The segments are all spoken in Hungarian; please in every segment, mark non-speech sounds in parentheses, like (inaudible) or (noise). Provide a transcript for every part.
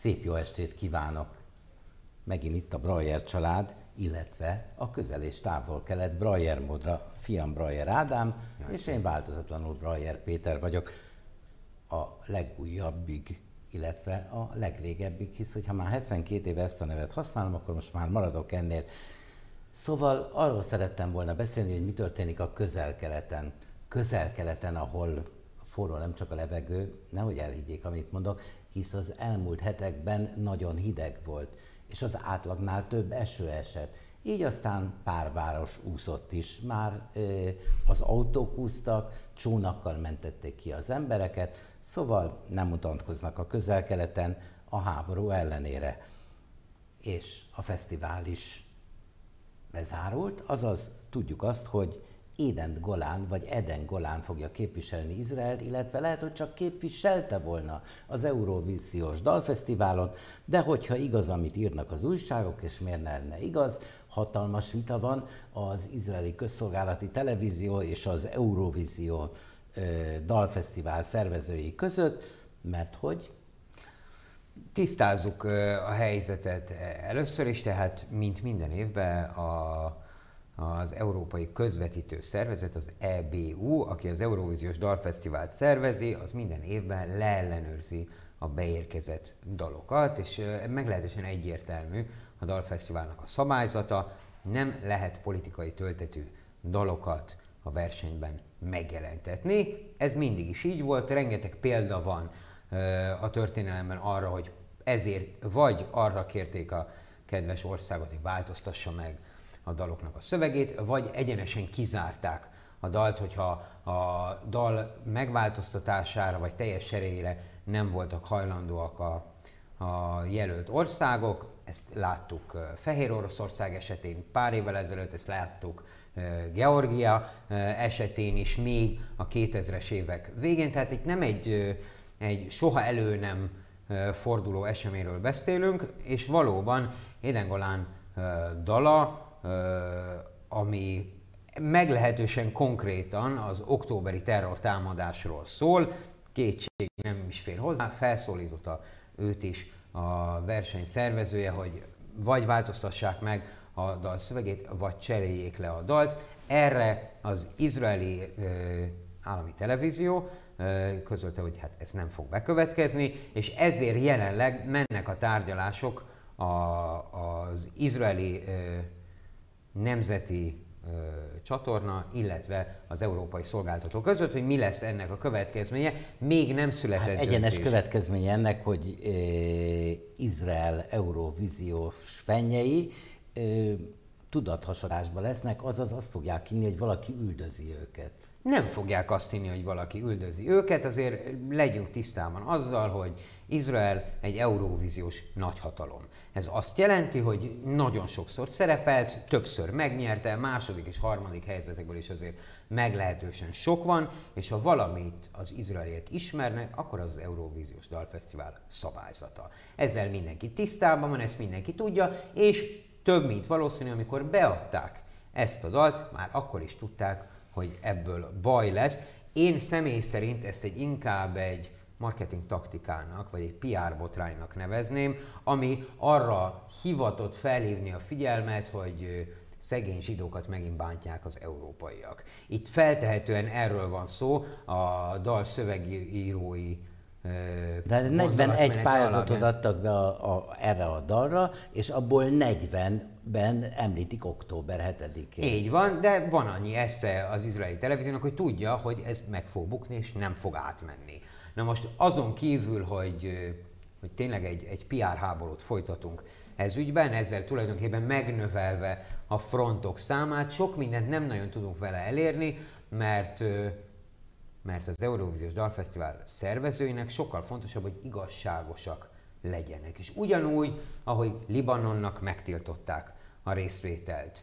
Szép jó estét kívánok! Megint itt a Brajer család, illetve a közel és távol kelet Brajer módra, fiam Brajer Ádám, ja, és én változatlanul Brajer Péter vagyok. A legújabbig, illetve a legrégebbig, hisz hogyha már 72 éve ezt a nevet használom, akkor most már maradok ennél. Szóval arról szerettem volna beszélni, hogy mi történik a közel-keleten. Közel-keleten, ahol forró nem csak a levegő, nehogy elhiggyék, amit mondok, hisz az elmúlt hetekben nagyon hideg volt, és az átlagnál több eső esett. Így aztán pár város úszott is. Már az autók úsztak, csónakkal mentették ki az embereket, szóval nem mutatkoznak a közel-keleten a háború ellenére. És a fesztivál is bezárult, azaz tudjuk azt, hogy Éden Golán vagy Eden Golán fogja képviselni Izraelt, illetve lehet, hogy csak képviselte volna az Eurovíziós Dalfesztiválon, de hogyha igaz, amit írnak az újságok, és miért ne lenne igaz, hatalmas vita van az izraeli közszolgálati televízió és az Eurovízió Dalfesztivál szervezői között, mert hogy? Tisztázzuk a helyzetet először is, tehát mint minden évben a az Európai Közvetítő Szervezet, az EBU, aki az Eurovíziós Dalfesztivált szervezi, az minden évben leellenőrzi a beérkezett dalokat, és meglehetősen egyértelmű a dalfesztiválnak a szabályzata, nem lehet politikai töltetű dalokat a versenyben megjelentetni. Ez mindig is így volt, rengeteg példa van a történelemben arra, hogy ezért vagy arra kérték a kedves országot, hogy változtassa meg a daloknak a szövegét, vagy egyenesen kizárták a dalt, hogyha a dal megváltoztatására vagy teljes erejére nem voltak hajlandóak a, a jelölt országok. Ezt láttuk Fehér Oroszország esetén pár évvel ezelőtt, ezt láttuk Georgia esetén is még a 2000-es évek végén. Tehát itt nem egy, egy soha elő nem forduló eseményről beszélünk, és valóban Édengolán dala ami meglehetősen konkrétan az októberi terrortámadásról szól, kétség nem is fér hozzá, felszólította őt is a verseny szervezője, hogy vagy változtassák meg a dal szövegét, vagy cseréljék le a dalt. Erre az izraeli ö, állami televízió ö, közölte, hogy hát ez nem fog bekövetkezni, és ezért jelenleg mennek a tárgyalások a, az izraeli ö, nemzeti csatorna, illetve az európai szolgáltató között, hogy mi lesz ennek a következménye. Még nem született hát Egyenes döntés. következménye ennek, hogy ö, Izrael Eurovíziós fenyei ö, tudathasadásban lesznek, azaz azt fogják hinni, hogy valaki üldözi őket. Nem fogják azt hinni, hogy valaki üldözi őket, azért legyünk tisztában azzal, hogy Izrael egy euróvíziós nagyhatalom. Ez azt jelenti, hogy nagyon sokszor szerepelt, többször megnyerte, második és harmadik helyzetekből is azért meglehetősen sok van, és ha valamit az izraeliek ismernek, akkor az Euróvíziós Dalfesztivál szabályzata. Ezzel mindenki tisztában van, ezt mindenki tudja, és több mint valószínű, amikor beadták ezt a dalt, már akkor is tudták, hogy ebből baj lesz. Én személy szerint ezt egy inkább egy marketing taktikának, vagy egy PR botránynak nevezném, ami arra hivatott felhívni a figyelmet, hogy szegény zsidókat megint bántják az európaiak. Itt feltehetően erről van szó, a dal szövegírói de 41 pályázatot adtak be a, a, erre a dalra, és abból 40-ben említik október 7-én. Így van, de van annyi esze az izraeli televíziónak, hogy tudja, hogy ez meg fog bukni, és nem fog átmenni. Na most azon kívül, hogy, hogy tényleg egy, egy PR háborút folytatunk ez ügyben, ezzel tulajdonképpen megnövelve a frontok számát, sok mindent nem nagyon tudunk vele elérni, mert mert az Eurovíziós Dalfesztivál szervezőinek sokkal fontosabb, hogy igazságosak legyenek. És ugyanúgy, ahogy Libanonnak megtiltották a részvételt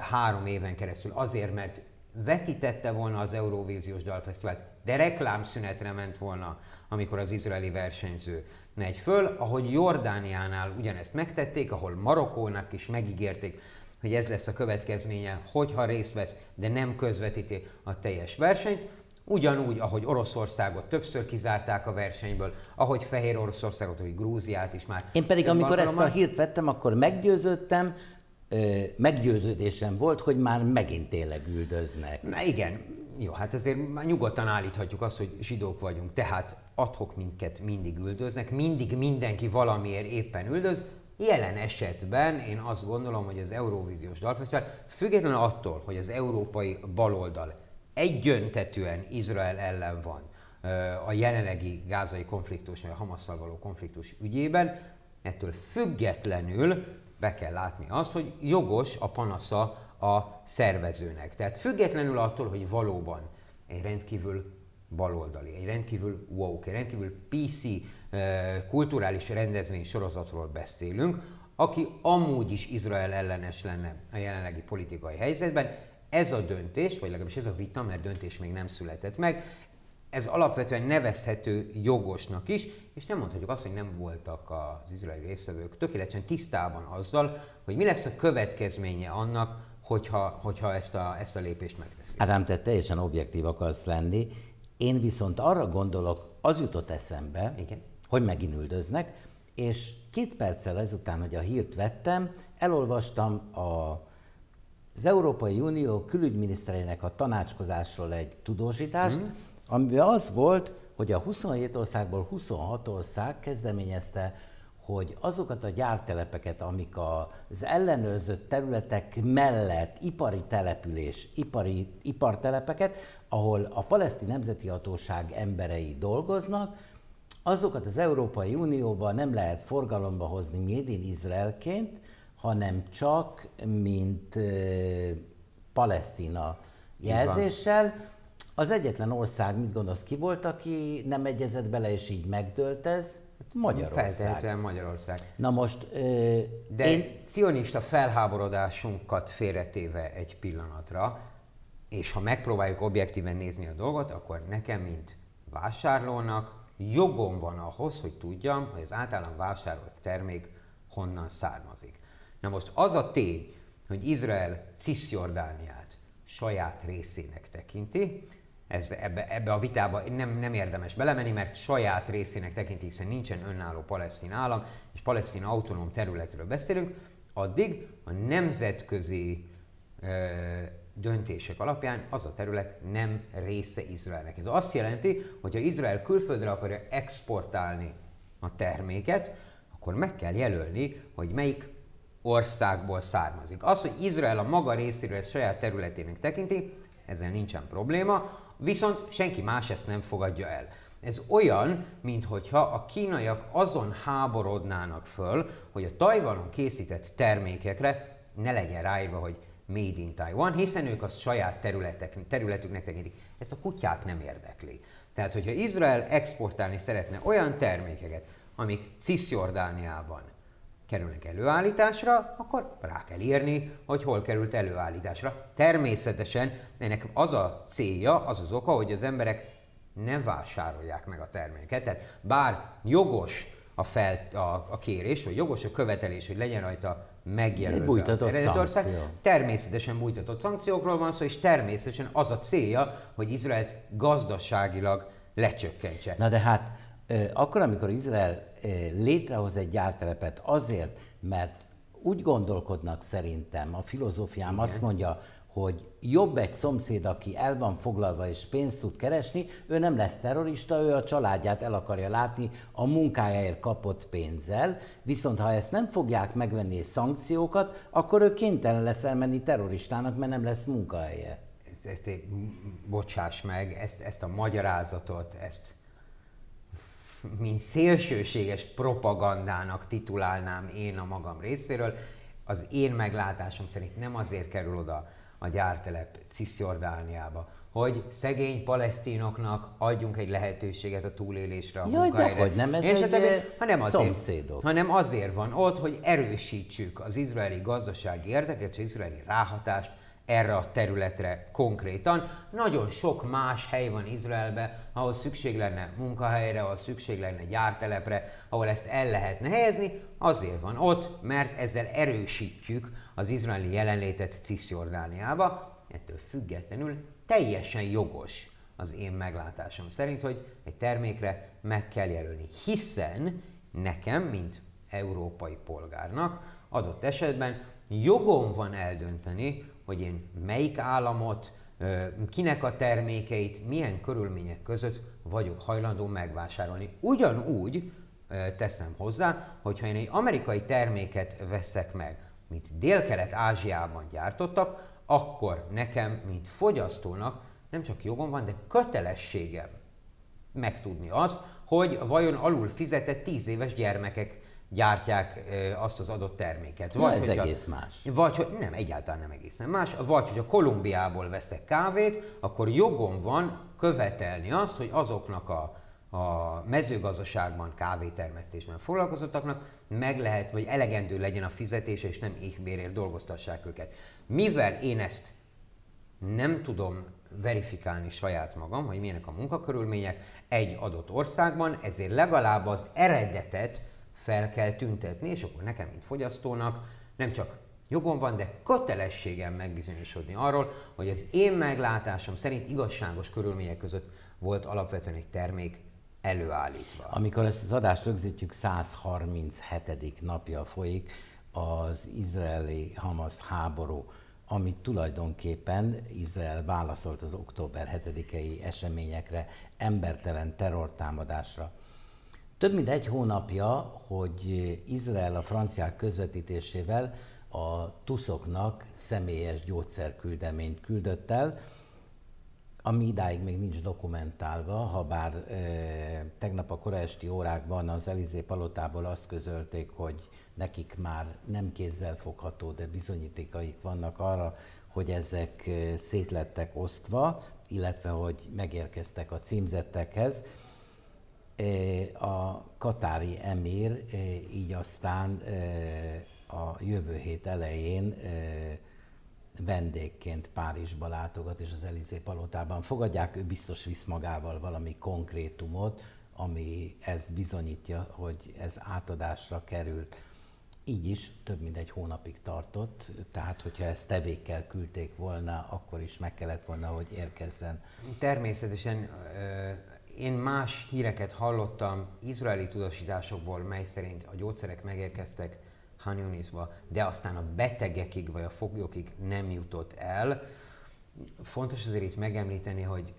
három éven keresztül azért, mert vetítette volna az Eurovíziós Dalfesztivált, de reklámszünetre ment volna, amikor az izraeli versenyző megy föl, ahogy Jordániánál ugyanezt megtették, ahol Marokkónak is megígérték, hogy ez lesz a következménye, hogyha részt vesz, de nem közvetíti a teljes versenyt, Ugyanúgy, ahogy Oroszországot többször kizárták a versenyből, ahogy Fehér Oroszországot, hogy Grúziát is már. Én pedig, amikor ezt a hírt vettem, akkor meggyőződtem, meggyőződésem volt, hogy már megint tényleg üldöznek. Na igen, jó, hát azért már nyugodtan állíthatjuk azt, hogy zsidók vagyunk, tehát adhok minket mindig üldöznek, mindig mindenki valamiért éppen üldöz. Jelen esetben én azt gondolom, hogy az Eurovíziós Dalfesztivál, függetlenül attól, hogy az európai baloldal egyöntetűen Izrael ellen van a jelenlegi gázai konfliktus, vagy a Hamasszal való konfliktus ügyében, ettől függetlenül be kell látni azt, hogy jogos a panasza a szervezőnek. Tehát függetlenül attól, hogy valóban egy rendkívül baloldali, egy rendkívül woke, egy rendkívül PC kulturális rendezvény sorozatról beszélünk, aki amúgy is Izrael ellenes lenne a jelenlegi politikai helyzetben, ez a döntés, vagy legalábbis ez a vita, mert döntés még nem született meg, ez alapvetően nevezhető jogosnak is, és nem mondhatjuk azt, hogy nem voltak az izraeli részvevők tökéletesen tisztában azzal, hogy mi lesz a következménye annak, hogyha, hogyha ezt, a, ezt a lépést megteszik. Ádám, te teljesen objektív akarsz lenni. Én viszont arra gondolok, az jutott eszembe, Igen. hogy megint üldöznek, és két perccel ezután, hogy a hírt vettem, elolvastam a az Európai Unió külügyminiszterének a tanácskozásról egy tudósítást, mm. amiben az volt, hogy a 27 országból 26 ország kezdeményezte, hogy azokat a gyártelepeket, amik az ellenőrzött területek mellett ipari település, ipari, ipartelepeket, ahol a paleszti nemzeti hatóság emberei dolgoznak, azokat az Európai Unióban nem lehet forgalomba hozni Made in Izraelként, hanem csak mint Palesztina jelzéssel. Az egyetlen ország, mit gondolsz, ki volt, aki nem egyezett bele, és így megdőlt ez? Hát Magyarország. Feltehetően Magyarország. Na most... De én... cionista felháborodásunkat félretéve egy pillanatra, és ha megpróbáljuk objektíven nézni a dolgot, akkor nekem, mint vásárlónak, jogom van ahhoz, hogy tudjam, hogy az általam vásárolt termék honnan származik. Na most az a tény, hogy Izrael Cisjordániát saját részének tekinti, ez, ebbe, ebbe a vitába nem, nem érdemes belemenni, mert saját részének tekinti, hiszen nincsen önálló palesztin állam, és palesztin autonóm területről beszélünk, addig a nemzetközi ö, döntések alapján az a terület nem része Izraelnek. Ez azt jelenti, hogy ha Izrael külföldre akarja exportálni a terméket, akkor meg kell jelölni, hogy melyik országból származik. Az, hogy Izrael a maga részéről ezt saját területének tekinti, ezzel nincsen probléma, viszont senki más ezt nem fogadja el. Ez olyan, mintha a kínaiak azon háborodnának föl, hogy a Tajvanon készített termékekre ne legyen ráírva, hogy Made in Taiwan, hiszen ők azt saját területek, területüknek tekintik. Ezt a kutyát nem érdekli. Tehát, hogyha Izrael exportálni szeretne olyan termékeket, amik Cisjordániában kerülnek előállításra, akkor rá kell írni, hogy hol került előállításra. Természetesen ennek az a célja, az az oka, hogy az emberek ne vásárolják meg a terméket. Tehát bár jogos a, fel, a, a kérés, vagy jogos a követelés, hogy legyen rajta megjelölve az eredetország, természetesen bújtatott szankciókról van szó, és természetesen az a célja, hogy Izraelt gazdaságilag lecsökkentse. Na de hát akkor, amikor Izrael létrehoz egy gyártelepet azért, mert úgy gondolkodnak szerintem, a filozófiám Igen. azt mondja, hogy jobb egy szomszéd, aki el van foglalva és pénzt tud keresni, ő nem lesz terrorista, ő a családját el akarja látni a munkájáért kapott pénzzel, viszont ha ezt nem fogják megvenni és szankciókat, akkor ő kénytelen lesz elmenni terroristának, mert nem lesz munkahelye. Ezt, ezt bocsáss meg, ezt, ezt a magyarázatot, ezt mint szélsőséges propagandának titulálnám én a magam részéről. Az én meglátásom szerint nem azért kerül oda a gyártelep Cisjordániába, hogy szegény palesztinoknak adjunk egy lehetőséget a túlélésre a Jaj, de hogy nem, ez és egy többi, hanem azért, szomszédok. hanem azért van ott, hogy erősítsük az izraeli gazdasági érdeket, az izraeli ráhatást, erre a területre konkrétan. Nagyon sok más hely van Izraelben, ahol szükség lenne munkahelyre, ahol szükség lenne gyártelepre, ahol ezt el lehetne helyezni, azért van ott, mert ezzel erősítjük az izraeli jelenlétet Cisjordániába. Ettől függetlenül teljesen jogos az én meglátásom szerint, hogy egy termékre meg kell jelölni. Hiszen nekem, mint európai polgárnak adott esetben jogom van eldönteni, hogy én melyik államot, kinek a termékeit, milyen körülmények között vagyok hajlandó megvásárolni. Ugyanúgy teszem hozzá, hogyha én egy amerikai terméket veszek meg, mint Dél-Kelet-Ázsiában gyártottak, akkor nekem, mint fogyasztónak nem csak jogom van, de kötelességem megtudni azt, hogy vajon alul fizetett 10 éves gyermekek gyártják azt az adott terméket. Vagy, ez hogyha, egész más. Vagy, hogy nem, egyáltalán nem egészen más. Vagy, hogy a Kolumbiából veszek kávét, akkor jogom van követelni azt, hogy azoknak a, a mezőgazdaságban, kávétermesztésben foglalkozottaknak meg lehet, vagy elegendő legyen a fizetése, és nem éhbérért dolgoztassák őket. Mivel én ezt nem tudom verifikálni saját magam, hogy milyenek a munkakörülmények egy adott országban, ezért legalább az eredetet fel kell tüntetni, és akkor nekem, mint fogyasztónak nem csak jogom van, de kötelességem megbizonyosodni arról, hogy az én meglátásom szerint igazságos körülmények között volt alapvetően egy termék előállítva. Amikor ezt az adást rögzítjük, 137. napja folyik az izraeli Hamas háború, amit tulajdonképpen Izrael válaszolt az október 7-i eseményekre, embertelen terrortámadásra. Több mint egy hónapja, hogy Izrael a franciák közvetítésével a tuszoknak személyes gyógyszerküldeményt küldött el, ami idáig még nincs dokumentálva, ha bár e, tegnap a koraesti órákban az Elizé palotából azt közölték, hogy nekik már nem kézzel fogható, de bizonyítékaik vannak arra, hogy ezek szétlettek osztva, illetve hogy megérkeztek a címzettekhez a katári emír így aztán a jövő hét elején vendégként Párizsba látogat, és az Elizé palotában fogadják, ő biztos visz magával valami konkrétumot, ami ezt bizonyítja, hogy ez átadásra került. Így is több mint egy hónapig tartott, tehát hogyha ezt tevékkel küldték volna, akkor is meg kellett volna, hogy érkezzen. Természetesen én más híreket hallottam izraeli tudósításokból, mely szerint a gyógyszerek megérkeztek Han Yunisba, de aztán a betegekig vagy a foglyokig nem jutott el. Fontos azért itt megemlíteni, hogy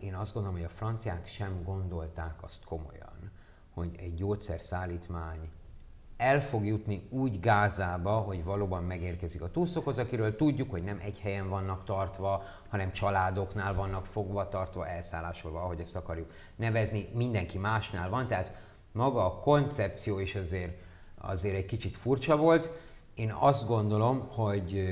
én azt gondolom, hogy a franciák sem gondolták azt komolyan, hogy egy gyógyszerszállítmány el fog jutni úgy Gázába, hogy valóban megérkezik a túlszokhoz, akiről tudjuk, hogy nem egy helyen vannak tartva, hanem családoknál vannak fogva tartva, elszállásolva, ahogy ezt akarjuk nevezni, mindenki másnál van, tehát maga a koncepció is azért, azért egy kicsit furcsa volt. Én azt gondolom, hogy,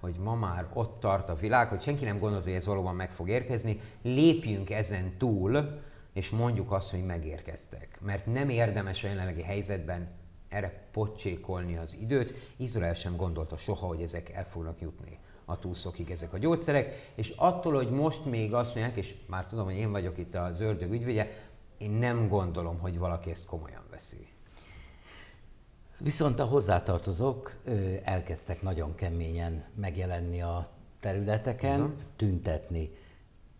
hogy ma már ott tart a világ, hogy senki nem gondolt, hogy ez valóban meg fog érkezni, lépjünk ezen túl, és mondjuk azt, hogy megérkeztek. Mert nem érdemes a jelenlegi helyzetben erre pocsékolni az időt. Izrael sem gondolta soha, hogy ezek el fognak jutni a túlszokig ezek a gyógyszerek, és attól, hogy most még azt mondják, és már tudom, hogy én vagyok itt az ördög ügyvédje, én nem gondolom, hogy valaki ezt komolyan veszi. Viszont a hozzátartozók elkezdtek nagyon keményen megjelenni a területeken, uh-huh. tüntetni.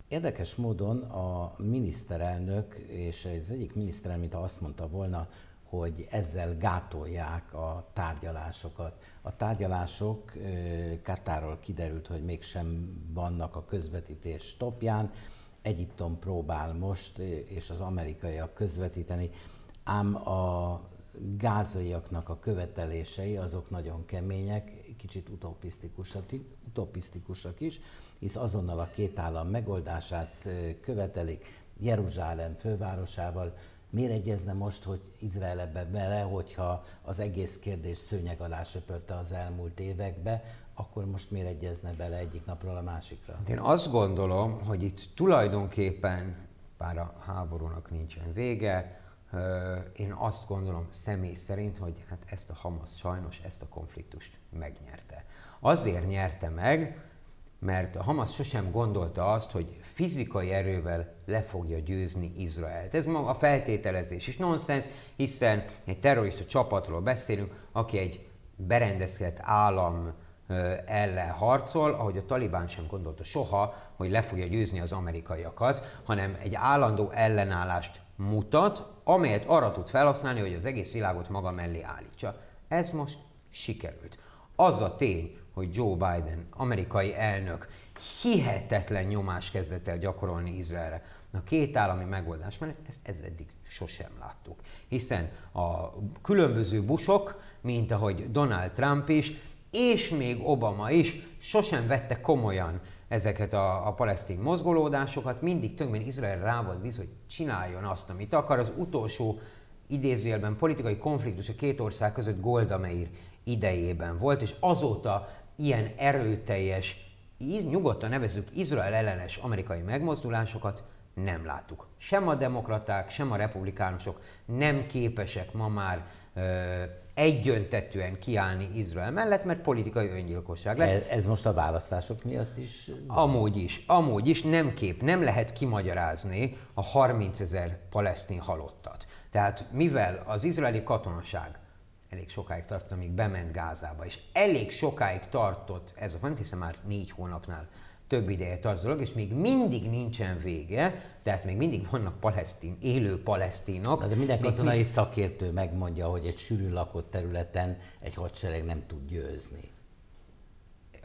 Érdekes módon a miniszterelnök, és az egyik miniszterelnök, mint azt mondta volna, hogy ezzel gátolják a tárgyalásokat. A tárgyalások Katáról kiderült, hogy mégsem vannak a közvetítés topján. Egyiptom próbál most, és az amerikaiak közvetíteni, ám a gázaiaknak a követelései azok nagyon kemények, kicsit utopisztikusak, is, hisz azonnal a két állam megoldását követelik Jeruzsálem fővárosával, Miért egyezne most, hogy Izrael ebbe bele, hogyha az egész kérdés szőnyeg alá söpörte az elmúlt évekbe, akkor most miért egyezne bele egyik napról a másikra? Én azt gondolom, hogy itt tulajdonképpen, bár a háborúnak nincsen vége, én azt gondolom személy szerint, hogy hát ezt a Hamas sajnos ezt a konfliktust megnyerte. Azért nyerte meg, mert a Hamas sosem gondolta azt, hogy fizikai erővel le fogja győzni Izraelt. Ez maga a feltételezés is nonsens, hiszen egy terrorista csapatról beszélünk, aki egy berendezkedett állam ellen harcol, ahogy a Talibán sem gondolta soha, hogy le fogja győzni az amerikaiakat, hanem egy állandó ellenállást mutat, amelyet arra tud felhasználni, hogy az egész világot maga mellé állítsa. Ez most sikerült. Az a tény, hogy Joe Biden, amerikai elnök hihetetlen nyomást kezdett el gyakorolni Izraelre. A két állami megoldás mellett ezt, ez eddig sosem láttuk. Hiszen a különböző busok, mint ahogy Donald Trump is, és még Obama is sosem vette komolyan ezeket a, a palesztin mozgolódásokat, mindig tönkben Izrael rá volt bíz, hogy csináljon azt, amit akar. Az utolsó idézőjelben politikai konfliktus a két ország között Golda Meir idejében volt, és azóta ilyen erőteljes, nyugodtan nevezzük Izrael ellenes amerikai megmozdulásokat nem láttuk. Sem a demokraták, sem a republikánusok nem képesek ma már ö, egyöntetűen kiállni Izrael mellett, mert politikai öngyilkosság lesz. Ez, ez most a választások miatt is? Amúgy is, amúgy is nem kép, nem lehet kimagyarázni a 30 ezer palesztin halottat. Tehát mivel az izraeli katonaság elég sokáig tartott, amíg bement Gázába, és elég sokáig tartott ez a font, hiszen már négy hónapnál több ideje tart az dolog, és még mindig nincsen vége, tehát még mindig vannak palesztin, élő palesztinok. De minden katonai még... szakértő megmondja, hogy egy sűrű lakott területen egy hadsereg nem tud győzni.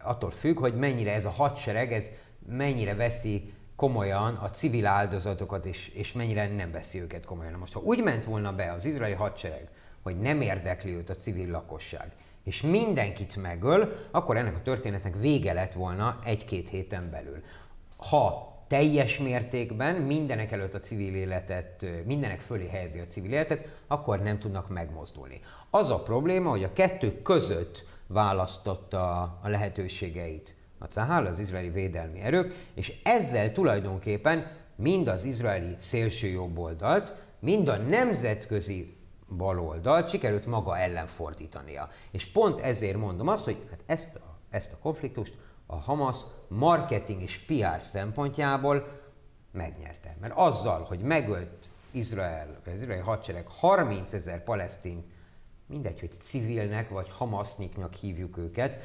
Attól függ, hogy mennyire ez a hadsereg, ez mennyire veszi komolyan a civil áldozatokat, és, és mennyire nem veszi őket komolyan. Most, ha úgy ment volna be az izraeli hadsereg, hogy nem érdekli őt a civil lakosság, és mindenkit megöl, akkor ennek a történetnek vége lett volna egy-két héten belül. Ha teljes mértékben mindenek előtt a civil életet, mindenek fölé helyezi a civil életet, akkor nem tudnak megmozdulni. Az a probléma, hogy a kettő között választotta a lehetőségeit a Cahal, az izraeli védelmi erők, és ezzel tulajdonképpen mind az izraeli szélső jobboldalt, mind a nemzetközi baloldalt sikerült maga ellen fordítania. És pont ezért mondom azt, hogy hát ezt, a, ezt a konfliktust a Hamas marketing és PR szempontjából megnyerte. Mert azzal, hogy megölt Izrael, az izraeli hadsereg 30 ezer palesztin, mindegy, hogy civilnek vagy Hamasznyiknak hívjuk őket,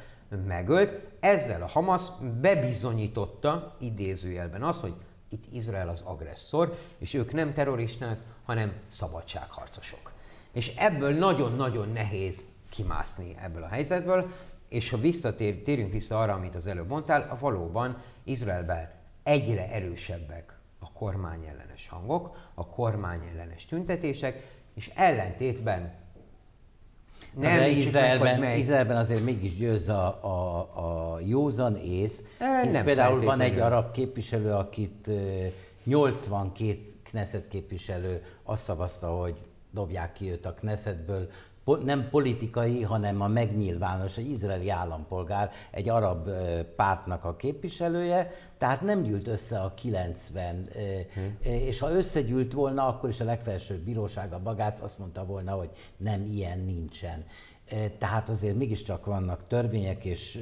megölt, ezzel a Hamas bebizonyította idézőjelben azt, hogy itt Izrael az agresszor, és ők nem terroristák, hanem szabadságharcosok. És ebből nagyon-nagyon nehéz kimászni ebből a helyzetből, és ha visszatér, térjünk vissza arra, amit az előbb mondtál, a valóban Izraelben egyre erősebbek a kormányellenes hangok, a kormányellenes tüntetések, és ellentétben nem de Izraelben, meg, Izraelben azért mégis győz a, a, a józan ész, hisz nem például van egy arab képviselő, akit 82 Knesset képviselő azt szavazta, hogy dobják ki őt a Knessetből, nem politikai, hanem a megnyilvános, egy izraeli állampolgár, egy arab pártnak a képviselője, tehát nem gyűlt össze a 90, hmm. és ha összegyűlt volna, akkor is a legfelsőbb bíróság, a Bagác azt mondta volna, hogy nem, ilyen nincsen. Tehát azért mégiscsak vannak törvények, és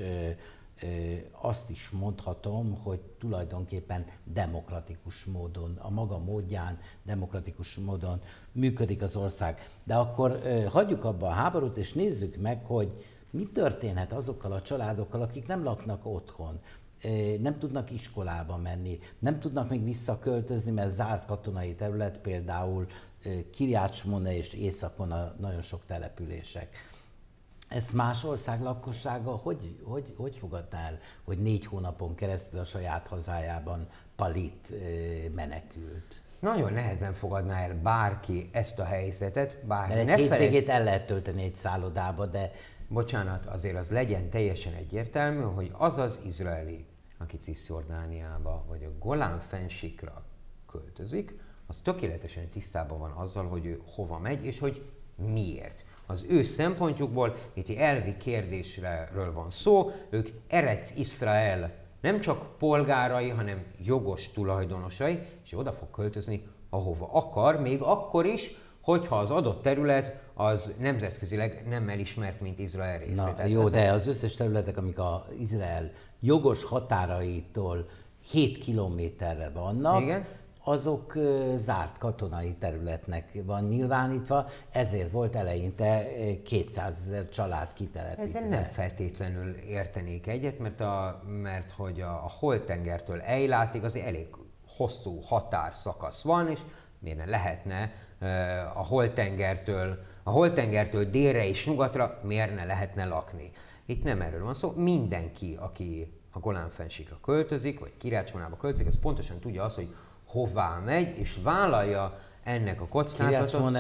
azt is mondhatom, hogy tulajdonképpen demokratikus módon, a maga módján, demokratikus módon működik az ország. De akkor hagyjuk abba a háborút, és nézzük meg, hogy mi történhet azokkal a családokkal, akik nem laknak otthon, nem tudnak iskolába menni, nem tudnak még visszaköltözni, mert zárt katonai terület, például Kiriácsmone és északon a nagyon sok települések ezt más ország lakossága hogy, hogy, hogy fogadta el, hogy négy hónapon keresztül a saját hazájában palit menekült? Nagyon nehezen fogadná el bárki ezt a helyzetet, bár Mert egy ne hétvégét feled... el lehet tölteni egy szállodába, de... Bocsánat, azért az legyen teljesen egyértelmű, hogy az az izraeli, aki Cisjordániába vagy a Golán fensikra költözik, az tökéletesen tisztában van azzal, hogy ő hova megy, és hogy miért az ő szempontjukból, itt elvi kérdésről van szó, ők Erec Izrael nem csak polgárai, hanem jogos tulajdonosai, és oda fog költözni, ahova akar, még akkor is, hogyha az adott terület az nemzetközileg nem elismert, mint Izrael része. Na, jó, de az összes területek, amik az Izrael jogos határaitól 7 kilométerre vannak, Igen? Azok zárt katonai területnek van nyilvánítva, ezért volt eleinte 200 ezer család kitelepítve. Ezzel nem feltétlenül értenék egyet, mert, a, mert hogy a, a Holtengertől Eilátig azért elég hosszú határszakasz van, és miért ne lehetne a Holtengertől, a Holtengertől délre és nyugatra miért ne lehetne lakni. Itt nem erről van szó, mindenki, aki a Golán fensikra költözik, vagy Kirácsvonába költözik, az pontosan tudja azt, hogy hová megy, és vállalja ennek a kockázatot.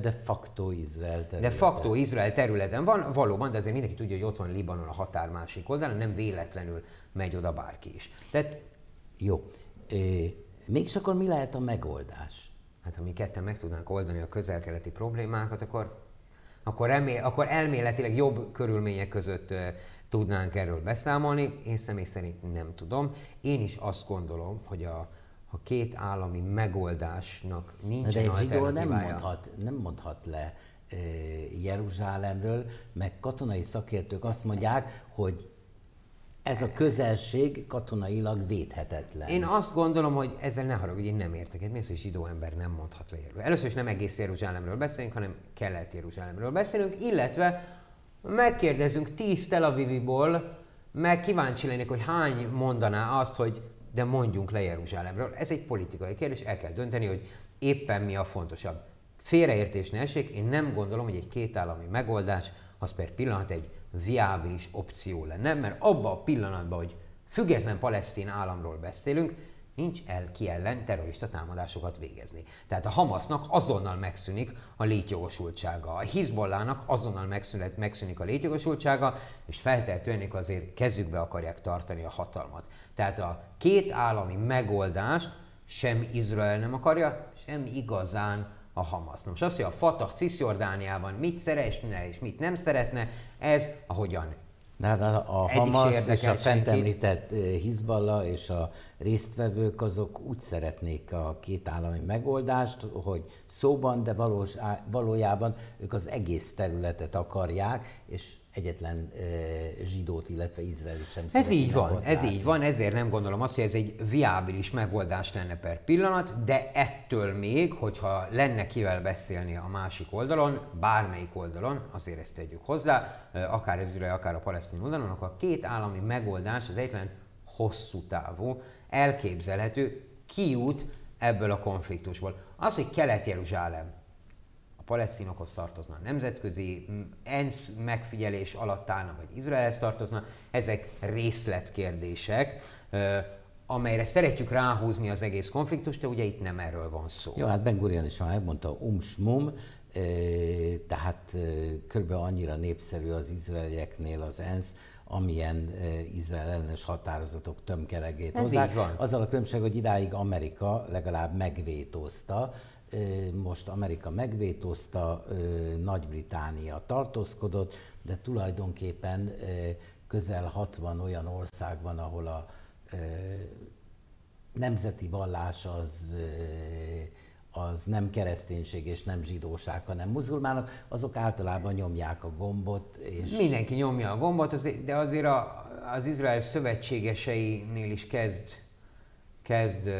de facto Izrael területen. De facto Izrael területen van, valóban, de azért mindenki tudja, hogy ott van Libanon a határ másik oldalon, nem véletlenül megy oda bárki is. Tehát... Jó. É, mégis akkor mi lehet a megoldás? Hát ha mi ketten meg tudnánk oldani a közel-keleti problémákat, akkor, akkor, elmé, akkor elméletileg jobb körülmények között tudnánk erről beszámolni. Én személy szerint nem tudom. Én is azt gondolom, hogy a, a két állami megoldásnak nincs De egy zsidó nem mondhat, nem mondhat le e, Jeruzsálemről, meg katonai szakértők azt mondják, hogy ez a közelség katonailag védhetetlen. Én azt gondolom, hogy ezzel ne haragudj, én nem értek. Egy mész, hogy zsidó ember nem mondhat le Először is nem egész Jeruzsálemről beszélünk, hanem Kelet-Jeruzsálemről beszélünk, illetve megkérdezünk tíz Tel Aviviból, meg kíváncsi lennék, hogy hány mondaná azt, hogy de mondjunk le Jeruzsálemről. Ez egy politikai kérdés, el kell dönteni, hogy éppen mi a fontosabb. Félreértés ne esik, én nem gondolom, hogy egy kétállami megoldás az per pillanat egy viábilis opció lenne, mert abban a pillanatban, hogy független palesztin államról beszélünk, nincs el ki ellen terrorista támadásokat végezni. Tehát a Hamasnak azonnal megszűnik a létjogosultsága, a Hizbollahnak azonnal megszűnik, megszűnik a létjogosultsága, és feltehetően azért kezükbe akarják tartani a hatalmat. Tehát a két állami megoldás sem Izrael nem akarja, sem igazán a Hamas. Most azt, hogy a Fatah Cisjordániában mit szeretne és mit nem szeretne, ez ahogyan de hát a, a Hamas és a fent említett eh, Hizballa és a résztvevők azok úgy szeretnék a két állami megoldást, hogy szóban, de valós, valójában ők az egész területet akarják, és egyetlen zsidót, illetve izraelit sem Ez így van, ez így van, ezért nem gondolom azt, hogy ez egy viábilis megoldás lenne per pillanat, de ettől még, hogyha lenne kivel beszélni a másik oldalon, bármelyik oldalon, azért ezt tegyük hozzá, akár az izrael, akár a palesztin oldalon, akkor a két állami megoldás az egyetlen hosszú távú, elképzelhető kiút ebből a konfliktusból. Az, hogy Kelet-Jeruzsálem palesztinokhoz tartozna, nemzetközi ENSZ megfigyelés alatt állna, vagy Izraelhez tartozna, ezek részletkérdések, amelyre szeretjük ráhúzni az egész konfliktust, de ugye itt nem erről van szó. Jó, hát Ben Gurion is már megmondta, umsmum, tehát kb. annyira népszerű az izraelieknél az ENSZ, amilyen Izrael ellenes határozatok tömkelegét Ez hozzák. Van. Azzal a különbség, hogy idáig Amerika legalább megvétózta, most Amerika megvétózta, Nagy-Británia tartózkodott, de tulajdonképpen közel 60 olyan ország van, ahol a nemzeti vallás az az nem kereszténység és nem zsidóság, hanem muzulmánok, azok általában nyomják a gombot. És... Mindenki nyomja a gombot, de azért a, az Izrael szövetségeseinél is kezd kezd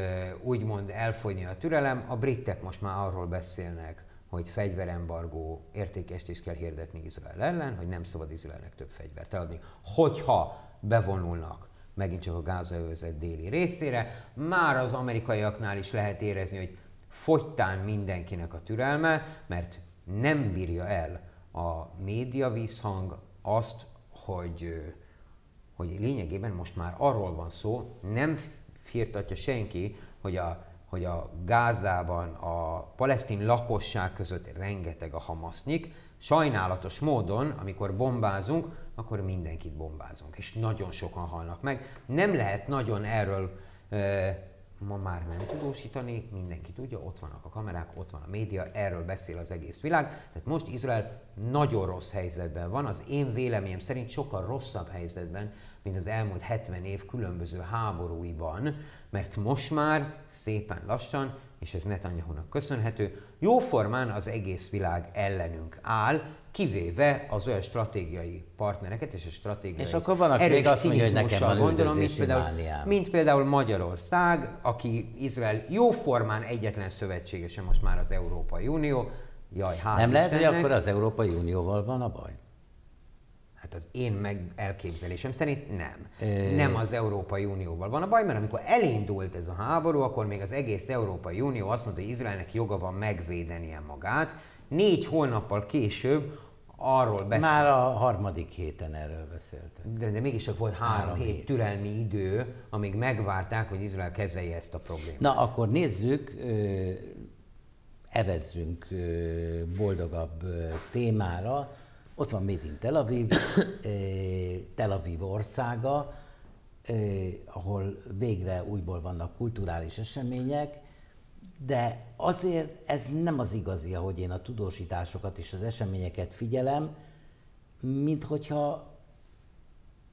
úgymond elfogyni a türelem. A britek most már arról beszélnek, hogy fegyverembargó értékestést kell hirdetni Izrael ellen, hogy nem szabad Izraelnek több fegyvert eladni. Hogyha bevonulnak megint csak a gázaövezet déli részére, már az amerikaiaknál is lehet érezni, hogy fogytán mindenkinek a türelme, mert nem bírja el a média vízhang azt, hogy, hogy lényegében most már arról van szó, nem firtatja senki, hogy a, hogy a Gázában a palesztin lakosság között rengeteg a hamasznyik. Sajnálatos módon, amikor bombázunk, akkor mindenkit bombázunk, és nagyon sokan halnak meg. Nem lehet nagyon erről ma már nem tudósítani, mindenki tudja, ott vannak a kamerák, ott van a média, erről beszél az egész világ. Tehát most Izrael nagyon rossz helyzetben van, az én véleményem szerint sokkal rosszabb helyzetben, mint az elmúlt 70 év különböző háborúiban, mert most már szépen lassan és ez Netanyahu-nak köszönhető, jóformán az egész világ ellenünk áll, kivéve az olyan stratégiai partnereket és a stratégiai És akkor van, aki még azt mondja, hogy nekem gondolom, mint például, mint például Magyarország, aki Izrael jóformán egyetlen szövetségese most már az Európai Unió. Jaj, hál Nem Istennek. lehet, hogy akkor az Európai Unióval van a baj? Hát az én meg elképzelésem szerint nem. É... Nem az Európai Unióval van a baj, mert amikor elindult ez a háború, akkor még az egész Európai Unió azt mondta, hogy Izraelnek joga van megvédenie magát. Négy hónappal később arról beszélt. Már a harmadik héten erről beszéltek. De, de mégis csak volt három, három hét, hét türelmi idő, amíg megvárták, hogy Izrael kezelje ezt a problémát. Na, akkor nézzük, evezzünk boldogabb témára. Ott van Made in Tel Aviv, (coughs) Tel Aviv országa, ahol végre újból vannak kulturális események, de azért ez nem az igazi, ahogy én a tudósításokat és az eseményeket figyelem, mint hogyha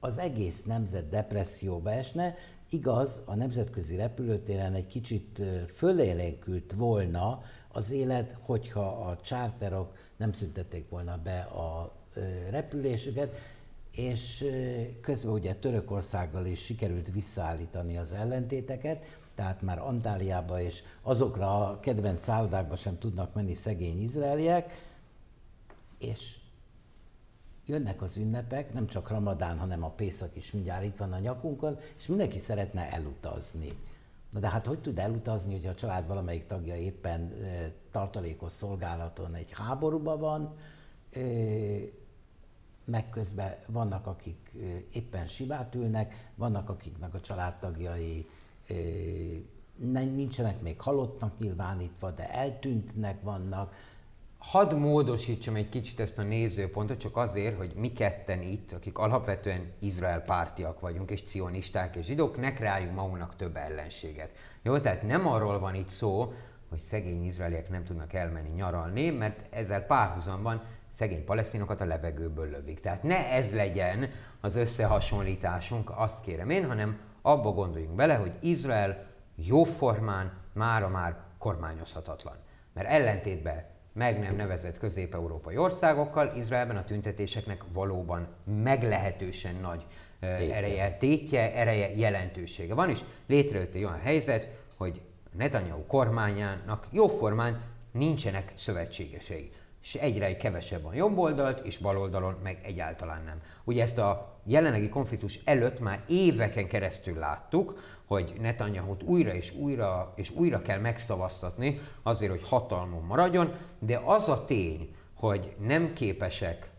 az egész nemzet depresszióba esne. Igaz, a nemzetközi repülőtéren egy kicsit fölélénkült volna az élet, hogyha a csárterok nem szüntették volna be a repülésüket, és közben ugye Törökországgal is sikerült visszaállítani az ellentéteket, tehát már Antáliába és azokra a kedvenc szállodákba sem tudnak menni szegény izraeliek, és jönnek az ünnepek, nem csak Ramadán, hanem a Pészak is mindjárt itt van a nyakunkon, és mindenki szeretne elutazni. Na de hát hogy tud elutazni, hogyha a család valamelyik tagja éppen tartalékos szolgálaton egy háborúban van, meg közben vannak, akik éppen sivát ülnek, vannak, akiknek a családtagjai nincsenek még halottnak nyilvánítva, de eltűntnek vannak. Hadd módosítsam egy kicsit ezt a nézőpontot, csak azért, hogy mi ketten itt, akik alapvetően Izrael pártiak vagyunk, és cionisták és zsidók, ne kreáljunk magunknak több ellenséget. Jó, tehát nem arról van itt szó, hogy szegény izraeliek nem tudnak elmenni nyaralni, mert ezzel párhuzamban szegény palesztinokat a levegőből lövik. Tehát ne ez legyen az összehasonlításunk, azt kérem én, hanem abba gondoljunk bele, hogy Izrael jóformán mára már kormányozhatatlan. Mert ellentétben meg nem nevezett közép-európai országokkal, Izraelben a tüntetéseknek valóban meglehetősen nagy tétje. ereje, tétje, ereje, jelentősége van, és létrejött egy olyan helyzet, hogy Netanyahu kormányának jóformán nincsenek szövetségesei és egyre kevesebb van jobb oldalt, és bal oldalon meg egyáltalán nem. Ugye ezt a jelenlegi konfliktus előtt már éveken keresztül láttuk, hogy Netanyahu-t újra és újra és újra kell megszavaztatni azért, hogy hatalmon maradjon, de az a tény, hogy nem képesek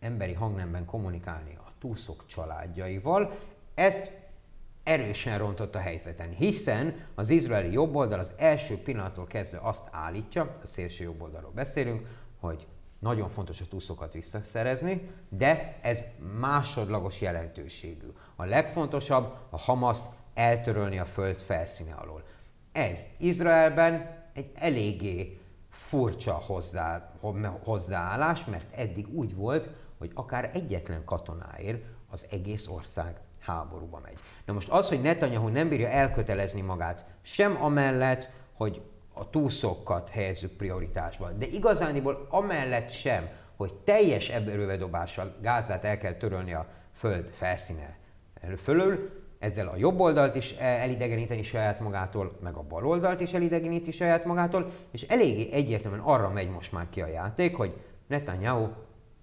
emberi hangnemben kommunikálni a túszok családjaival, ezt erősen rontott a helyzeten, hiszen az izraeli jobboldal az első pillanattól kezdve azt állítja, a szélső jobboldalról beszélünk, hogy nagyon fontos a túszokat visszaszerezni, de ez másodlagos jelentőségű. A legfontosabb a Hamaszt eltörölni a föld felszíne alól. Ez Izraelben egy eléggé furcsa hozzá, hozzáállás, mert eddig úgy volt, hogy akár egyetlen katonáért az egész ország háborúba megy. Na most az, hogy Netanyahu nem bírja elkötelezni magát sem amellett, hogy a túszokat helyezzük prioritásba, de igazániból amellett sem, hogy teljes erővedobással Gázát el kell törölni a föld felszíne fölül, ezzel a jobb oldalt is elidegeníteni saját magától, meg a bal oldalt is elidegeníti saját magától, és eléggé egyértelműen arra megy most már ki a játék, hogy Netanyahu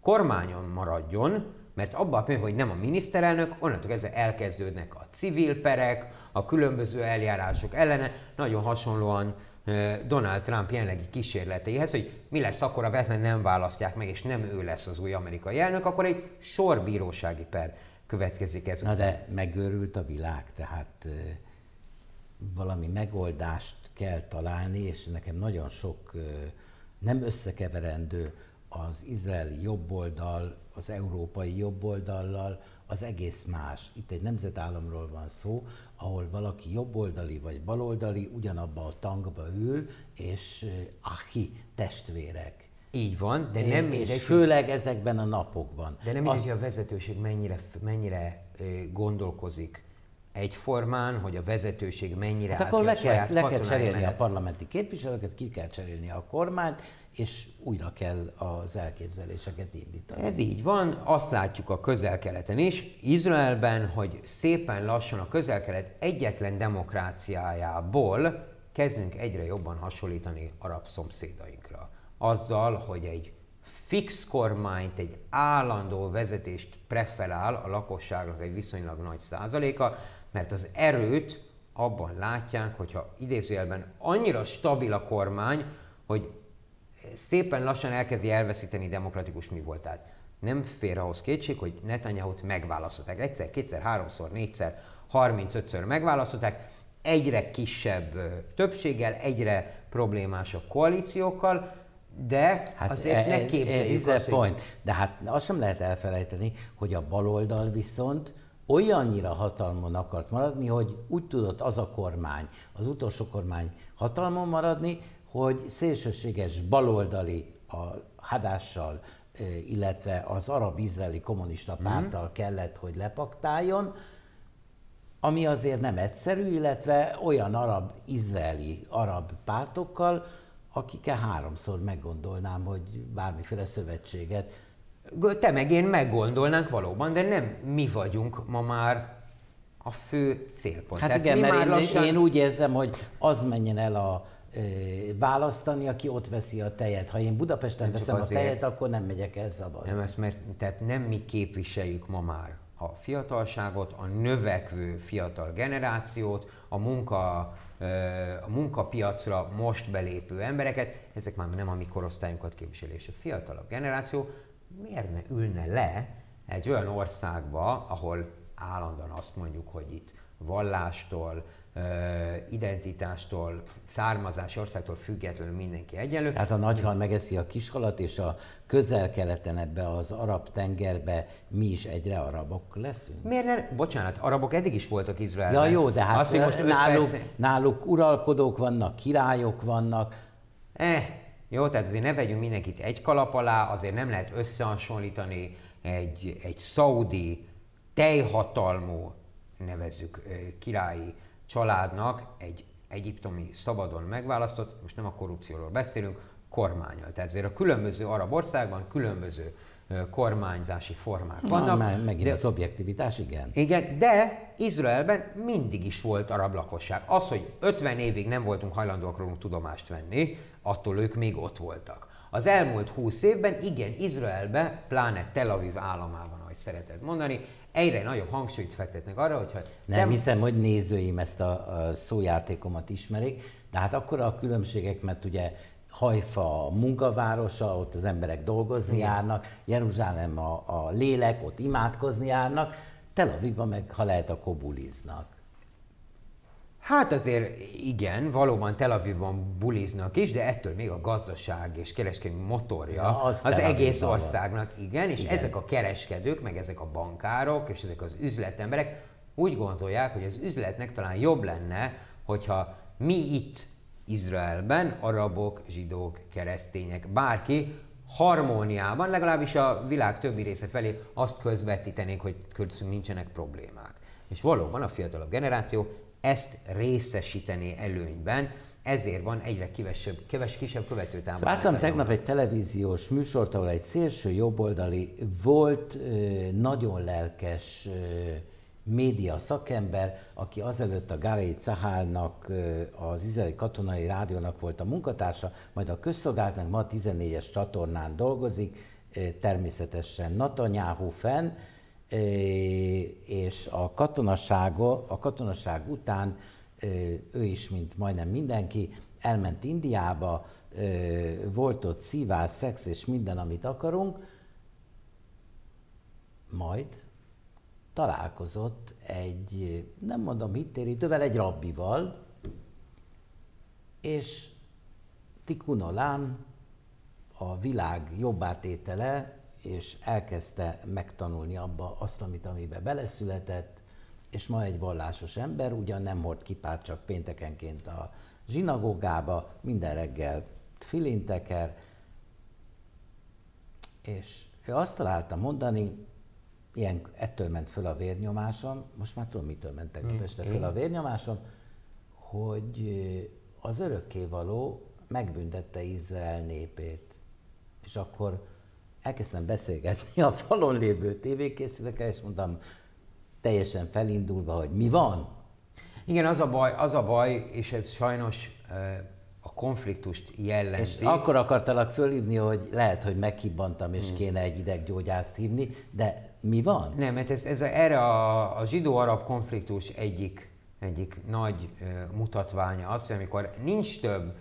kormányon maradjon, mert abban a pillanatban, hogy nem a miniszterelnök, onnantól kezdve elkezdődnek a civil perek, a különböző eljárások ellene, nagyon hasonlóan Donald Trump jelenlegi kísérleteihez, hogy mi lesz akkor, a vetlen nem választják meg, és nem ő lesz az új amerikai elnök, akkor egy sor bírósági per következik ez. Na de megőrült a világ, tehát valami megoldást kell találni, és nekem nagyon sok nem összekeverendő az izraeli jobboldal, az európai jobboldallal, az egész más. Itt egy nemzetállamról van szó, ahol valaki jobboldali vagy baloldali ugyanabba a tankba ül, és ahi testvérek. Így van, de nem és mindegy, főleg ezekben a napokban. De nem mindegy, hogy a vezetőség mennyire, mennyire gondolkozik egyformán, hogy a vezetőség mennyire hát akkor le kell, le kell cserélni menet. a parlamenti képviselőket, ki kell cserélni a kormányt, és újra kell az elképzeléseket indítani. Ez így van, azt látjuk a közel-keleten is, Izraelben, hogy szépen lassan a közel-kelet egyetlen demokráciájából kezdünk egyre jobban hasonlítani arab szomszédainkra. Azzal, hogy egy fix kormányt, egy állandó vezetést preferál a lakosságnak egy viszonylag nagy százaléka, mert az erőt abban látják, hogyha idézőjelben annyira stabil a kormány, hogy szépen lassan elkezdi elveszíteni demokratikus mi voltát. Nem fér ahhoz kétség, hogy Netanyahu-t megválasztották. Egyszer, kétszer, háromszor, négyszer, 35-ször megválasztották, egyre kisebb többséggel, egyre problémásabb koalíciókkal, de hát azért e, ne képzeljük e, azt, point. Hogy... De hát azt sem lehet elfelejteni, hogy a baloldal viszont olyannyira hatalmon akart maradni, hogy úgy tudott az a kormány, az utolsó kormány hatalmon maradni, hogy szélsőséges baloldali a hadással, illetve az arab-izraeli kommunista mhm. párttal kellett, hogy lepaktáljon, ami azért nem egyszerű, illetve olyan arab-izraeli arab pártokkal, akikkel háromszor meggondolnám, hogy bármiféle szövetséget. Te meg én meggondolnánk valóban, de nem mi vagyunk ma már a fő célpont. Hát Tehát igen, mi mert már lassan... én úgy érzem, hogy az menjen el a választani, aki ott veszi a tejet. Ha én Budapesten nem veszem azért, a tejet, akkor nem megyek el szavazni. Nem, ezt, mert tehát nem mi képviseljük ma már a fiatalságot, a növekvő fiatal generációt, a munka a munkapiacra most belépő embereket, ezek már nem a mi korosztályunkat képviseli, és a fiatalabb generáció miért ne ülne le egy olyan országba, ahol állandóan azt mondjuk, hogy itt vallástól, identitástól, származási országtól függetlenül mindenki egyenlő. Tehát a nagyhal megeszi a kishalat, és a közel-keleten ebbe az arab tengerbe mi is egyre arabok leszünk? Miért ne? Bocsánat, arabok eddig is voltak Izraelben. Ja jó, de hát Azt, most náluk, perc... náluk uralkodók vannak, királyok vannak. Eh, jó, tehát azért ne vegyünk mindenkit egy kalap alá, azért nem lehet összehasonlítani egy, egy szaudi teljhatalmú, nevezzük királyi családnak egy egyiptomi szabadon megválasztott, most nem a korrupcióról beszélünk, kormányal. Tehát azért a különböző arab országban különböző kormányzási formák vannak. Na, megint de, az objektivitás, igen. Igen, de Izraelben mindig is volt arab lakosság. Az, hogy 50 évig nem voltunk hajlandóak rólunk tudomást venni, attól ők még ott voltak. Az elmúlt 20 évben, igen, Izraelbe, pláne Tel Aviv államában, ahogy szereted mondani, egyre nagyobb hangsúlyt fektetnek arra, hogyha... Nem, nem hiszem, hogy nézőim ezt a, a szójátékomat ismerik, de hát akkor a különbségek, mert ugye Hajfa a munkavárosa, ott az emberek dolgozni Igen. járnak, Jeruzsálem a, a lélek, ott imádkozni járnak, Tel Avivban meg, ha lehet, a kobuliznak. Hát azért igen, valóban Tel Avivban buliznak is, de ettől még a gazdaság és kereskedelmi motorja ja, az, az egész országnak, igen, és igen. ezek a kereskedők, meg ezek a bankárok, és ezek az üzletemberek úgy gondolják, hogy az üzletnek talán jobb lenne, hogyha mi itt Izraelben, arabok, zsidók, keresztények, bárki harmóniában, legalábbis a világ többi része felé azt közvetítenénk, hogy köztünk nincsenek problémák. És valóban a fiatalabb generáció ezt részesíteni előnyben, ezért van egyre kevesebb, keves, kisebb követőtábor. Láttam tegnap egy televíziós műsort, ahol egy szélső jobboldali volt nagyon lelkes média szakember, aki azelőtt a Galei Cahálnak, az izraeli katonai rádiónak volt a munkatársa, majd a közszolgálatnak ma 14-es csatornán dolgozik, természetesen Netanyahu fenn, és a katonaság, a katonaság után ő is, mint majdnem mindenki, elment Indiába, volt ott szívás, szex és minden, amit akarunk, majd találkozott egy, nem mondom hittérítővel, egy rabbival, és Tikkun Olam, a világ jobbátétele és elkezdte megtanulni abba azt, amit amibe beleszületett, és ma egy vallásos ember, ugyan nem hord kipát csak péntekenként a zsinagógába, minden reggel filinteker, és ő azt találta mondani, ilyen, ettől ment föl a vérnyomásom, most már tudom, mitől ment tegnap este föl a vérnyomásom, hogy az örökkévaló megbüntette Izrael népét. És akkor elkezdtem beszélgetni a falon lévő tévékészülőkkel, és mondtam, teljesen felindulva, hogy mi van? Igen, az a baj, az a baj és ez sajnos a konfliktust jellemzi. És akkor akartalak fölhívni, hogy lehet, hogy meghibbantam, és hmm. kéne egy ideggyógyászt hívni, de mi van? Nem, mert ez, ez a, erre a, a zsidó-arab konfliktus egyik, egyik nagy mutatványa az, hogy amikor nincs több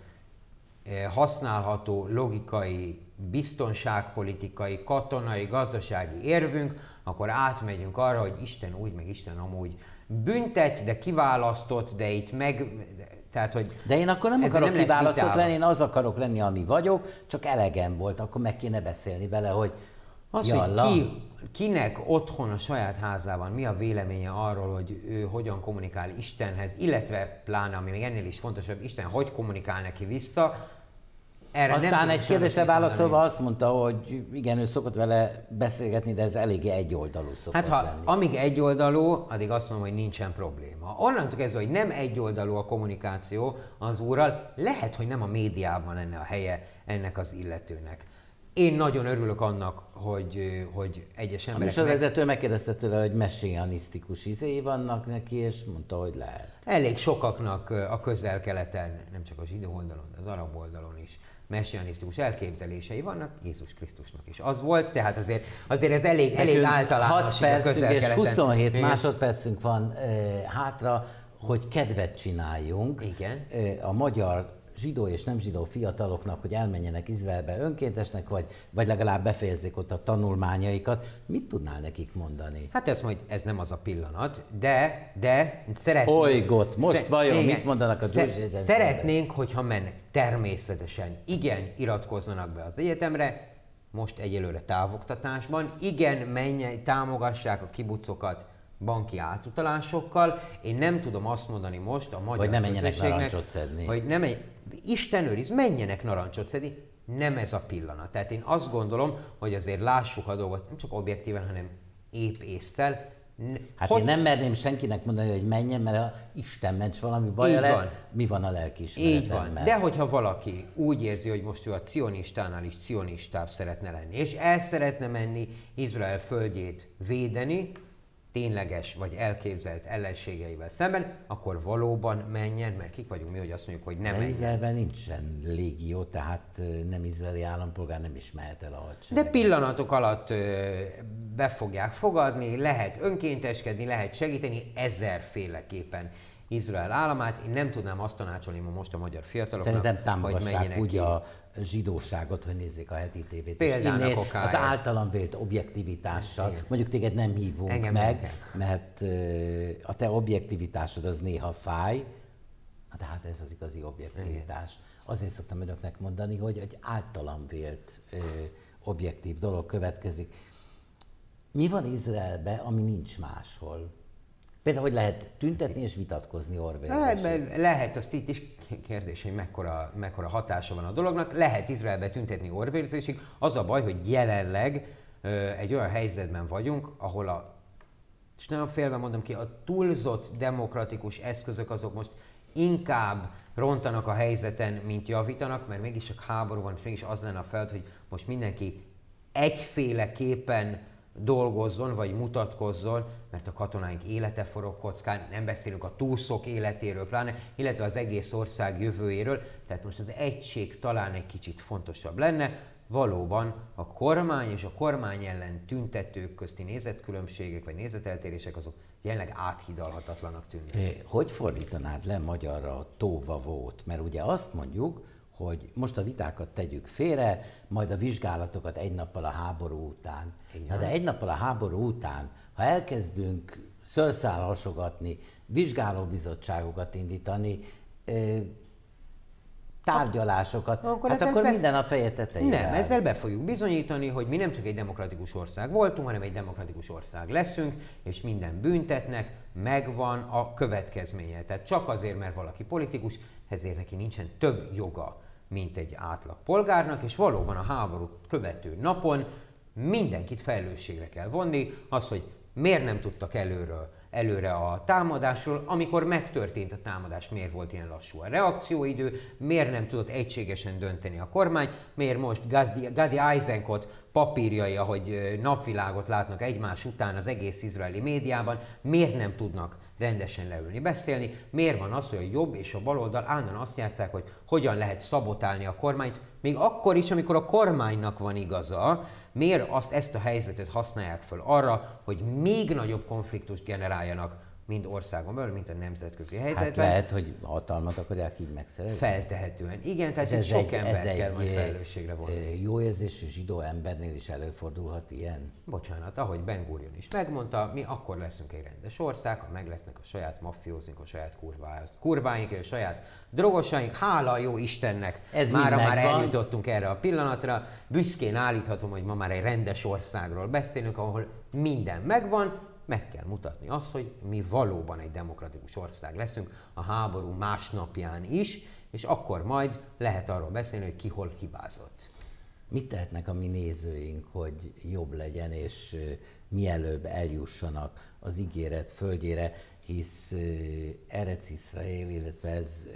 használható logikai, biztonságpolitikai, katonai, gazdasági érvünk, akkor átmegyünk arra, hogy Isten úgy, meg Isten amúgy büntet, de kiválasztott, de itt meg... Tehát, hogy de én akkor nem akarok nem kiválasztott lenni, én az akarok lenni, ami vagyok, csak elegem volt, akkor meg kéne beszélni vele, hogy az, Jalla. hogy ki, kinek otthon a saját házában mi a véleménye arról, hogy ő hogyan kommunikál Istenhez, illetve pláne, ami még ennél is fontosabb, Isten hogy kommunikál neki vissza, erre Aztán egy kérdésre válaszolva azt mondta, hogy igen, ő szokott vele beszélgetni, de ez eléggé egyoldalú szokott Hát ha lenni. amíg egyoldalú, addig azt mondom, hogy nincsen probléma. Onnantól kezdve, hogy nem egyoldalú a kommunikáció az úrral, lehet, hogy nem a médiában lenne a helye ennek az illetőnek. Én nagyon örülök annak, hogy, hogy egyes emberek... A műsorvezető meg... megkérdezte tőle, hogy messianisztikus izéi vannak neki, és mondta, hogy lehet. Elég sokaknak a közel-keleten, nem csak a zsidó oldalon, de az arab oldalon is messianisztikus elképzelései vannak, Jézus Krisztusnak is az volt, tehát azért, azért ez elég, elég általános 6 percünk és 27 másodpercünk van e, hátra, hogy kedvet csináljunk. Igen. E, a magyar zsidó és nem zsidó fiataloknak, hogy elmenjenek Izraelbe önkéntesnek, vagy, vagy legalább befejezzék ott a tanulmányaikat, mit tudnál nekik mondani? Hát ez majd ez nem az a pillanat, de, de szeretnénk... Olygott, most szer- vajon igen, mit mondanak a szer- Szeretnénk, hogyha mennek. Természetesen. Igen, iratkozzanak be az egyetemre, most egyelőre távoktatásban. Igen, menjen, támogassák a kibucokat, banki átutalásokkal. Én nem tudom azt mondani most a magyar Hogy nem menjenek narancsot szedni. Hogy nem menj, Isten őriz, menjenek narancsot szedni. Nem ez a pillanat. Tehát én azt gondolom, hogy azért lássuk a dolgot nem csak objektíven, hanem épp észszel. Hát hogy... én nem merném senkinek mondani, hogy menjen, mert ha Isten ments valami baja Így lesz, van. mi van a lelkiismeretemmel? Így van. De hogyha valaki úgy érzi, hogy most ő a cionistánál is cionistább szeretne lenni, és el szeretne menni Izrael földjét védeni, tényleges vagy elképzelt ellenségeivel szemben, akkor valóban menjen, mert kik vagyunk mi, hogy azt mondjuk, hogy nem menjen. Izraelben nincsen légió, tehát nem izraeli állampolgár nem is mehet el a hadsereg. De pillanatok alatt be fogják fogadni, lehet önkénteskedni, lehet segíteni ezerféleképpen. Izrael államát. Én nem tudnám azt tanácsolni ma most a magyar fiataloknak, Szerintem támogassák hogy úgy ki. a zsidóságot, hogy nézzék a heti tévét. Például az általam vélt objektivitással, Igen. mondjuk téged nem hívunk Engem meg, engem. mert a te objektivitásod az néha fáj, de hát ez az igazi objektivitás. Igen. Azért szoktam önöknek mondani, hogy egy általam vélt ö, objektív dolog következik. Mi van Izraelbe, ami nincs máshol? Például, hogy lehet tüntetni és vitatkozni Lehet, lehet, azt itt is kérdés, hogy mekkora, mekkora hatása van a dolognak. Lehet Izraelbe tüntetni orvérzésig. Az a baj, hogy jelenleg ö, egy olyan helyzetben vagyunk, ahol a, és nagyon félve mondom ki, a túlzott demokratikus eszközök azok most inkább rontanak a helyzeten, mint javítanak, mert mégis csak háború van, és mégis az lenne a feladat, hogy most mindenki egyféleképpen dolgozzon, vagy mutatkozzon, mert a katonáink élete forog kockán, nem beszélünk a túlszok életéről pláne, illetve az egész ország jövőjéről, tehát most az egység talán egy kicsit fontosabb lenne, valóban a kormány és a kormány ellen tüntetők közti nézetkülönbségek vagy nézeteltérések azok jelenleg áthidalhatatlanak tűnnek. Hogy fordítanád le magyarra a volt? Mert ugye azt mondjuk, hogy most a vitákat tegyük félre, majd a vizsgálatokat egy nappal a háború után. Na de egy nappal a háború után, ha elkezdünk szőrszál hasogatni, vizsgálóbizottságokat indítani, tárgyalásokat, akkor, hát akkor minden a feje tetején. Nem, ezzel be fogjuk bizonyítani, hogy mi nem csak egy demokratikus ország voltunk, hanem egy demokratikus ország leszünk, és minden büntetnek megvan a következménye. Tehát csak azért, mert valaki politikus, ezért neki nincsen több joga, mint egy átlag polgárnak, és valóban a háború követő napon mindenkit felelősségre kell vonni, az, hogy miért nem tudtak előről előre a támadásról, amikor megtörtént a támadás, miért volt ilyen lassú a reakcióidő, miért nem tudott egységesen dönteni a kormány, miért most Gadi, Gadi Eisenkot papírjai, ahogy napvilágot látnak egymás után az egész izraeli médiában, miért nem tudnak rendesen leülni beszélni, miért van az, hogy a jobb és a baloldal állandóan azt játszák, hogy hogyan lehet szabotálni a kormányt, még akkor is, amikor a kormánynak van igaza, miért azt, ezt a helyzetet használják föl arra, hogy még nagyobb konfliktust generáljanak mind országon belül, mint a nemzetközi hát helyzetben. Hát lehet, hogy hatalmat akarják így megszerezni? Feltehetően. Igen, tehát ez sok egy, ember ez kell egy majd felelősségre vonni. Jó érzésű zsidó embernél is előfordulhat ilyen? Bocsánat, ahogy Ben Gurion is megmondta, mi akkor leszünk egy rendes ország, ha meg lesznek a saját mafiózink, a saját kurváink, a saját drogosaink, hála jó Istennek, ez mára már eljutottunk erre a pillanatra. Büszkén állíthatom, hogy ma már egy rendes országról beszélünk, ahol minden megvan, meg kell mutatni azt, hogy mi valóban egy demokratikus ország leszünk a háború másnapján is, és akkor majd lehet arról beszélni, hogy ki hol hibázott. Mit tehetnek a mi nézőink, hogy jobb legyen, és mielőbb eljussanak az ígéret földjére, hisz Erec Israel, illetve ez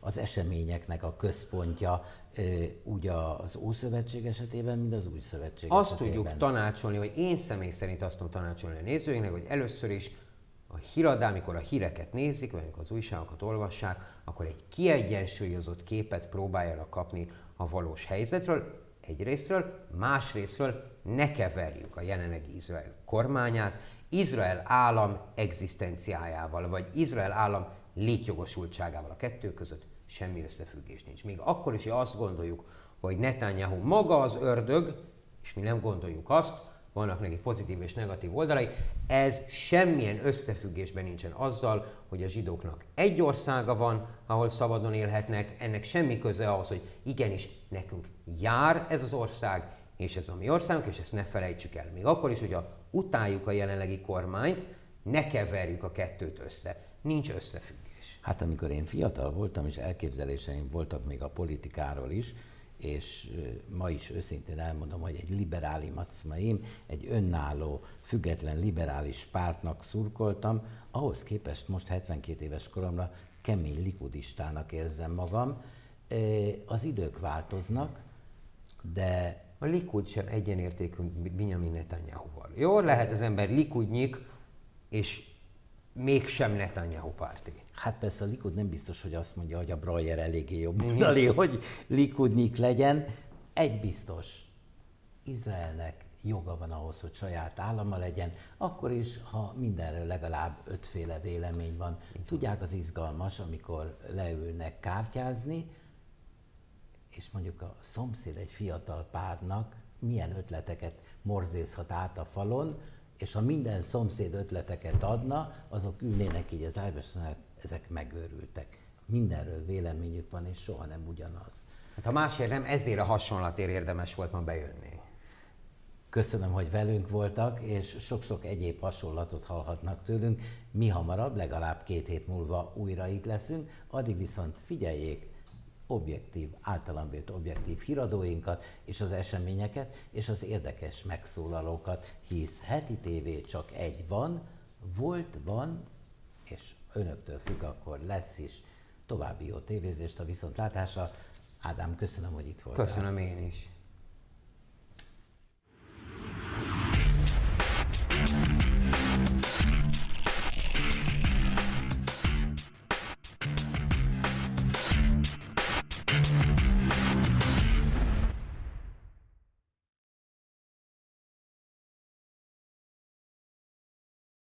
az eseményeknek a központja, úgy az Ószövetség esetében, mint az Új Szövetség Azt esetében. tudjuk tanácsolni, vagy én személy szerint azt tudom tanácsolni a nézőinknek, hogy először is a híradá, amikor a híreket nézik, vagy amikor az újságokat olvassák, akkor egy kiegyensúlyozott képet próbáljanak kapni a valós helyzetről, egyrésztről, másrésztről ne keverjük a jelenlegi Izrael kormányát, Izrael állam egzisztenciájával, vagy Izrael állam létjogosultságával a kettő között semmi összefüggés nincs. Még akkor is, hogy azt gondoljuk, hogy Netanyahu maga az ördög, és mi nem gondoljuk azt, vannak neki pozitív és negatív oldalai, ez semmilyen összefüggésben nincsen azzal, hogy a zsidóknak egy országa van, ahol szabadon élhetnek, ennek semmi köze ahhoz, hogy igenis nekünk jár ez az ország, és ez a mi országunk, és ezt ne felejtsük el. Még akkor is, hogy a, utáljuk a jelenlegi kormányt, ne keverjük a kettőt össze. Nincs összefüggés. Hát amikor én fiatal voltam, és elképzeléseim voltak még a politikáról is, és ma is őszintén elmondom, hogy egy liberáli macmaim, egy önálló, független liberális pártnak szurkoltam, ahhoz képest most 72 éves koromra kemény likudistának érzem magam. Az idők változnak, de a Likud sem egyenértékű Benjamin Netanyahu-val. Jó, lehet az ember Likudnyik, és mégsem Netanyahu párti. Hát persze a Likud nem biztos, hogy azt mondja, hogy a Breyer eléggé jobb mondani, hogy Likudnyik legyen. Egy biztos, Izraelnek joga van ahhoz, hogy saját állama legyen, akkor is, ha mindenről legalább ötféle vélemény van. Tudják, az izgalmas, amikor leülnek kártyázni, és mondjuk a szomszéd egy fiatal párnak milyen ötleteket morzézhat át a falon, és ha minden szomszéd ötleteket adna, azok ülnének így az ágyba, ezek megőrültek. Mindenről véleményük van, és soha nem ugyanaz. Hát ha másért nem, ezért a hasonlatért érdemes volt ma bejönni. Köszönöm, hogy velünk voltak, és sok-sok egyéb hasonlatot hallhatnak tőlünk. Mi hamarabb, legalább két hét múlva újra itt leszünk, addig viszont figyeljék, objektív, általánvélt objektív híradóinkat, és az eseményeket, és az érdekes megszólalókat, hisz heti tévé csak egy van, volt, van, és önöktől függ, akkor lesz is további jó tévézést a viszontlátásra. Ádám, köszönöm, hogy itt voltál. Köszönöm én is.